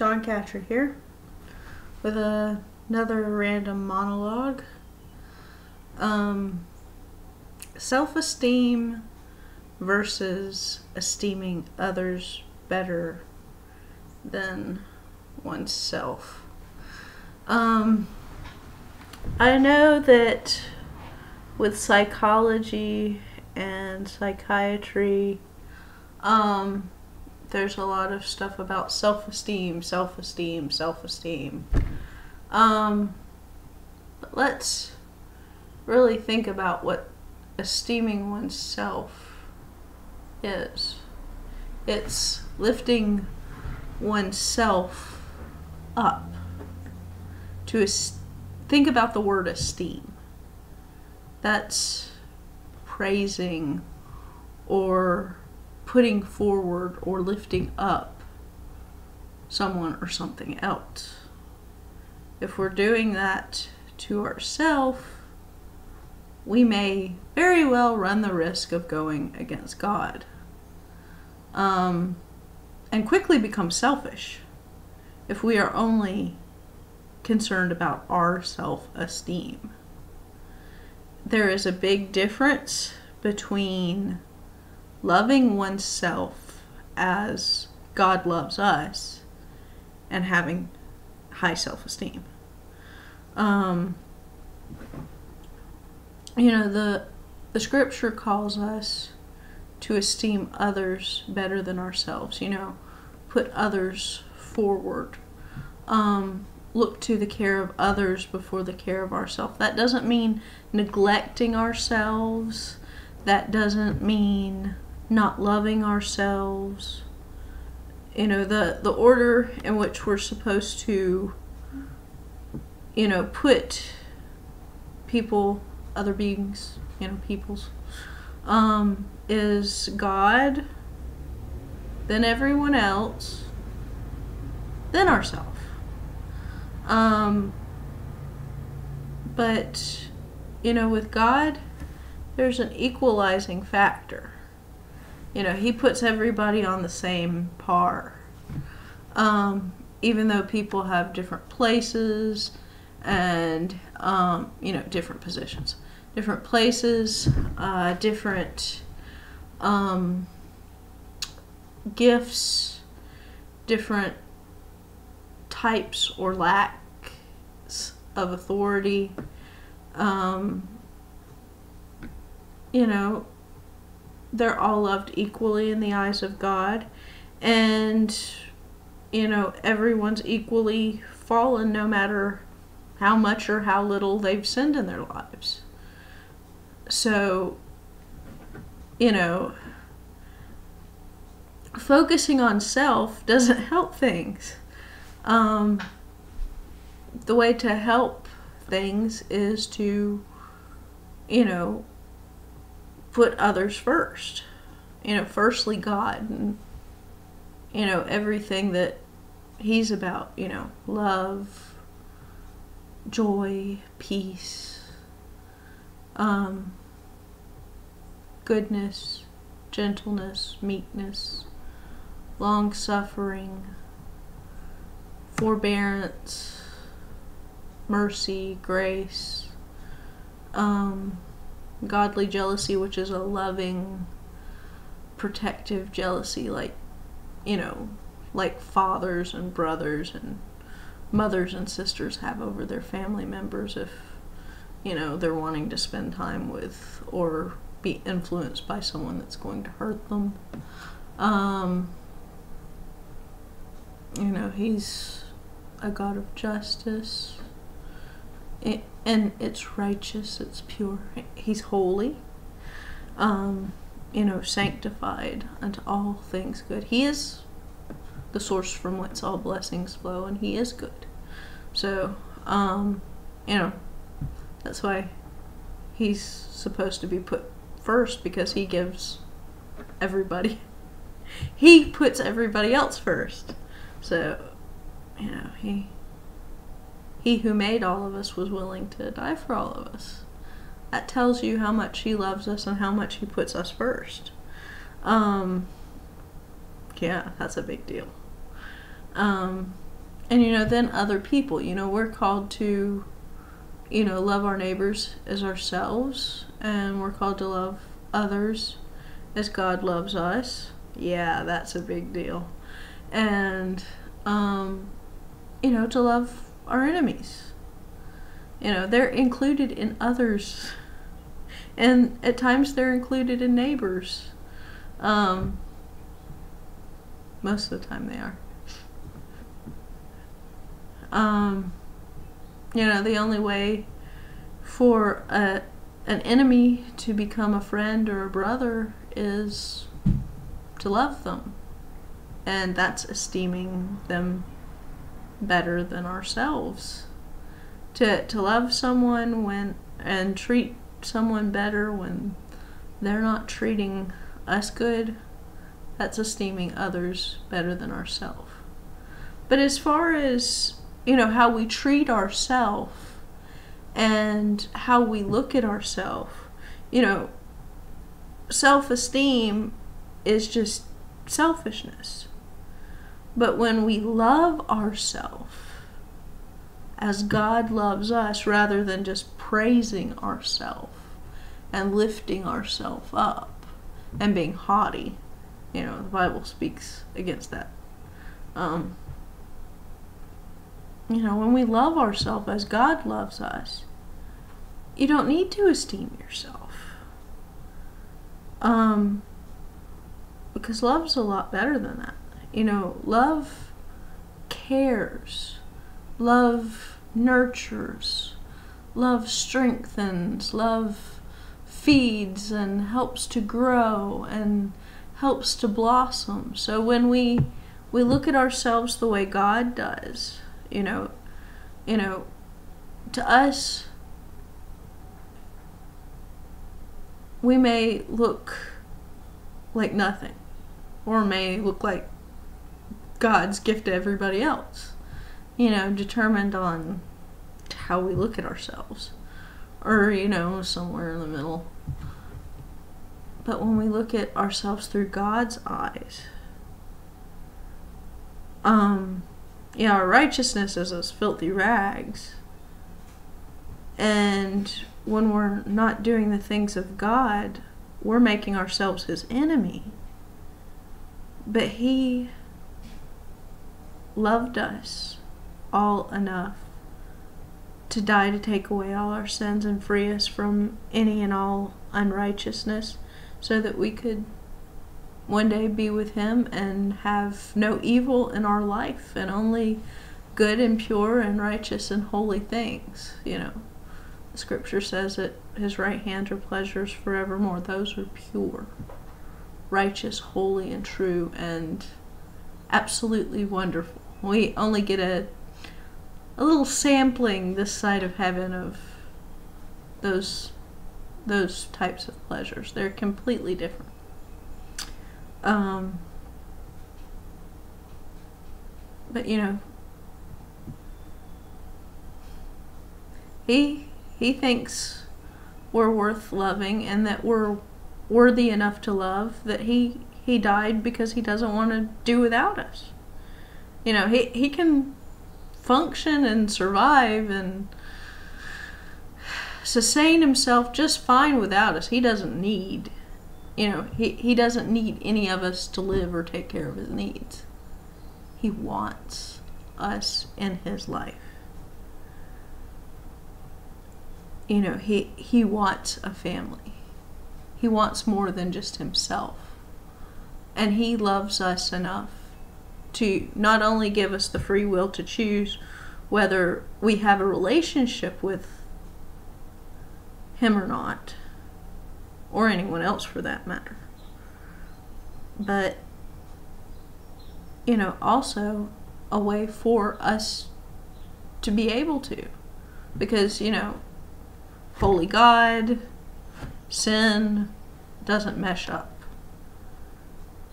Dawn Catcher here with a, another random monologue. Um, Self esteem versus esteeming others better than oneself. Um, I know that with psychology and psychiatry, um, there's a lot of stuff about self esteem, self esteem, self esteem. Um, let's really think about what esteeming oneself is. It's lifting oneself up. To es- think about the word esteem. That's praising or putting forward or lifting up someone or something else. If we're doing that to ourselves, we may very well run the risk of going against God um, and quickly become selfish if we are only concerned about our self esteem. There is a big difference between loving oneself as God loves us and having high self esteem. Um, you know, the, the scripture calls us to esteem others better than ourselves, you know, put others forward. Um, look to the care of others before the care of ourselves. That doesn't mean neglecting ourselves. That doesn't mean not loving ourselves. You know, the, the order in which we're supposed to, you know, put people, other beings, you know, peoples, um, is God, then everyone else, then ourselves. Um, but, you know, with God, there's an equalizing factor. You know, He puts everybody on the same par. Um, even though people have different places and, um, you know, different positions, different places, uh, different um, gifts, different types or lacks of authority. Um, you know, they're all loved equally in the eyes of God. And, you know, everyone's equally fallen no matter how much or how little they've sinned in their lives. So, you know, focusing on self doesn't help things. Um, the way to help things is to, you know, put others first. You know, firstly God and you know everything that he's about, you know, love, joy, peace, um, goodness, gentleness, meekness, long suffering, forbearance, mercy, grace, um, godly jealousy, which is a loving, protective jealousy, like, you know, like fathers and brothers and mothers and sisters have over their family members if, you know, they're wanting to spend time with or be influenced by someone that's going to hurt them. Um, you know, he's a God of justice. And it's righteous, it's pure. He's holy, um, you know, sanctified unto all things good. He is the source from whence all blessings flow, and He is good. So, um, you know, that's why He's supposed to be put first because He gives everybody, He puts everybody else first. So, you know, He he who made all of us was willing to die for all of us. That tells you how much he loves us and how much he puts us first. Um, yeah, that's a big deal. Um, and you know, then other people. You know, we're called to, you know, love our neighbors as ourselves, and we're called to love others as God loves us. Yeah, that's a big deal. And, um, you know, to love our enemies. You know, they're included in others. And at times they're included in neighbors. Um, most of the time they are. Um, you know, the only way for a, an enemy to become a friend or a brother is to love them. And that's esteeming them better than ourselves. To, to love someone when and treat someone better when they're not treating us good, that's esteeming others better than ourselves. But as far as, you know, how we treat ourselves and how we look at ourselves, you know, self esteem is just selfishness. But when we love ourselves as God loves us, rather than just praising ourselves and lifting ourselves up and being haughty, you know, the Bible speaks against that. Um, you know, when we love ourselves as God loves us, you don't need to esteem yourself. Um, because love's a lot better than that. You know, love cares, love nurtures, love strengthens, love feeds and helps to grow and helps to blossom. So when we we look at ourselves the way God does, you know, you know, to us we may look like nothing or may look like God's gift to everybody else. You know, determined on how we look at ourselves. Or, you know, somewhere in the middle. But when we look at ourselves through God's eyes, um, yeah, our righteousness is as filthy rags. And when we're not doing the things of God, we're making ourselves his enemy. But he loved us all enough to die to take away all our sins and free us from any and all unrighteousness so that we could one day be with him and have no evil in our life and only good and pure and righteous and holy things, you know. The scripture says that his right hand are pleasures forevermore. Those are pure, righteous, holy, and true, and absolutely wonderful. We only get a a little sampling this side of heaven of those those types of pleasures. They're completely different. Um, but you know, he he thinks we're worth loving and that we're worthy enough to love that he he died because he doesn't want to do without us. You know, he he can function and survive and sustain himself just fine without us. He doesn't need you know, he, he doesn't need any of us to live or take care of his needs. He wants us in his life. You know, he, he wants a family. He wants more than just himself. And he loves us enough to not only give us the free will to choose whether we have a relationship with him or not, or anyone else for that matter. But, you know, also a way for us to be able to. Because, you know, holy God, sin doesn't mesh up.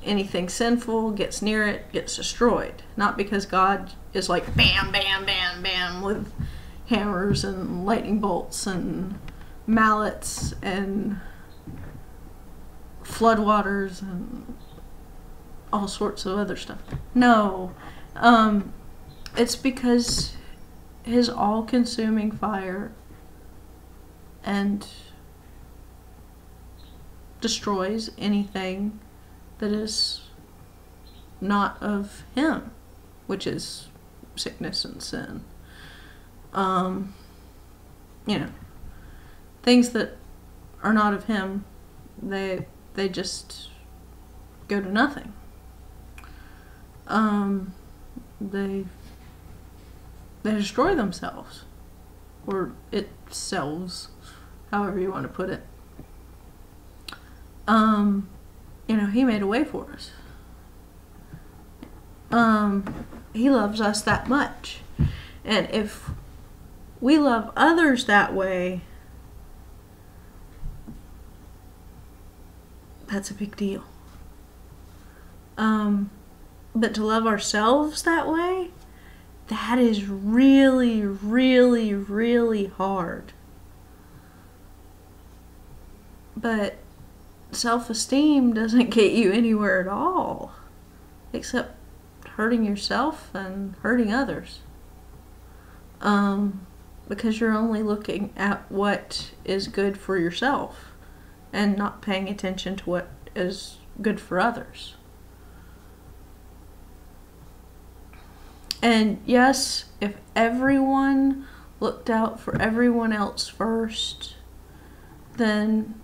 Anything sinful gets near it, gets destroyed. Not because God is like bam, bam, bam, bam with hammers and lightning bolts and mallets and floodwaters and all sorts of other stuff. No, um, it's because his all consuming fire and destroys anything that is not of him, which is sickness and sin. Um, you know, things that are not of him, they they just go to nothing. Um, they they destroy themselves or it selves, however you want to put it. Um, you know, he made a way for us. Um, he loves us that much. And if we love others that way, that's a big deal. Um, but to love ourselves that way, that is really, really, really hard. But self esteem doesn't get you anywhere at all, except hurting yourself and hurting others. Um, because you're only looking at what is good for yourself and not paying attention to what is good for others. And yes, if everyone looked out for everyone else first, then,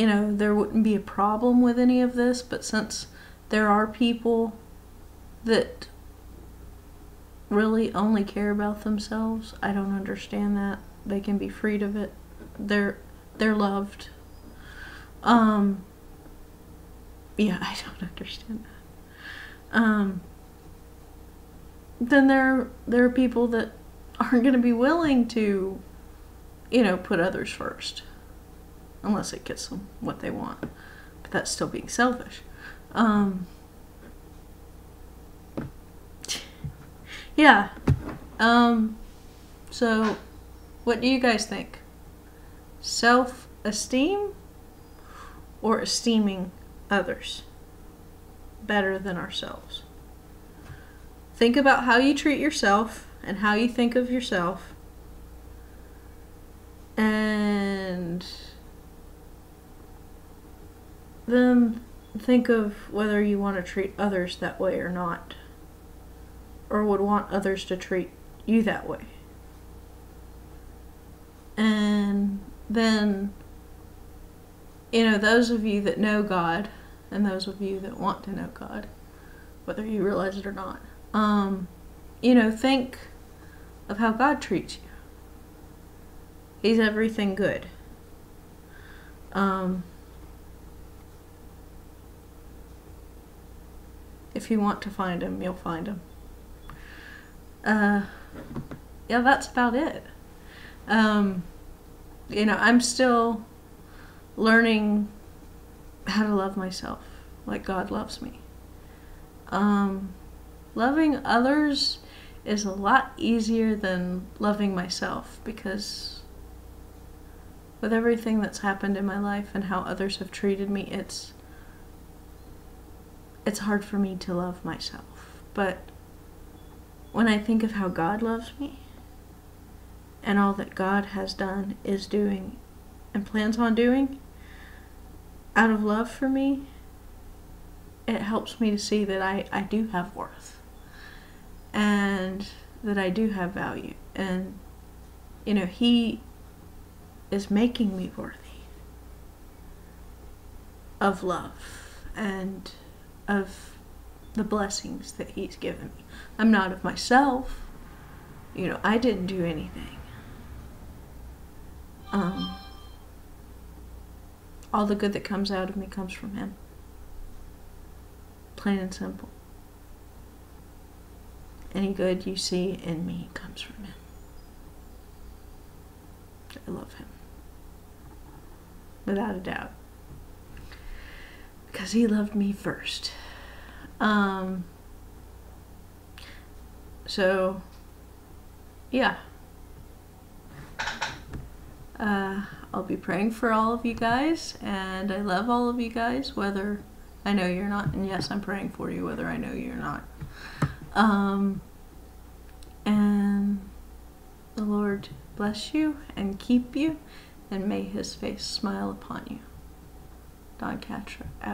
you know, there wouldn't be a problem with any of this. But since there are people that really only care about themselves, I don't understand that. They can be freed of it. They're they're loved. Um yeah, I don't understand that. Um then there there are people that aren't going to be willing to you know put others first unless it gets them what they want. But that's still being selfish. Um, yeah um, so what do you guys think? Self-esteem or esteeming others better than ourselves? Think about how you treat yourself and how you think of yourself. And then think of whether you want to treat others that way or not. Or would want others to treat you that way. And then, you know, those of you that know God and those of you that want to know God, whether you realize it or not, um, you know, think of how God treats you. He's everything good. Um, if you want to find him, you'll find him. Uh, yeah, that's about it. Um, you know, I'm still learning how to love myself like God loves me. Um, loving others is a lot easier than loving myself because with everything that's happened in my life and how others have treated me it's it's hard for me to love myself but when i think of how god loves me and all that god has done is doing and plans on doing out of love for me it helps me to see that i, I do have worth and that I do have value. And, you know, He is making me worthy of love and of the blessings that He's given me. I'm not of myself. You know, I didn't do anything. Um, all the good that comes out of me comes from Him. Plain and simple. Any good you see in me comes from Him. I love Him. Without a doubt. Because He loved me first. Um, so, yeah. Uh, I'll be praying for all of you guys, and I love all of you guys, whether I know you're not, and yes, I'm praying for you, whether I know you're not. Um, and the Lord bless you and keep you, and may his face smile upon you. Dawn Catcher out.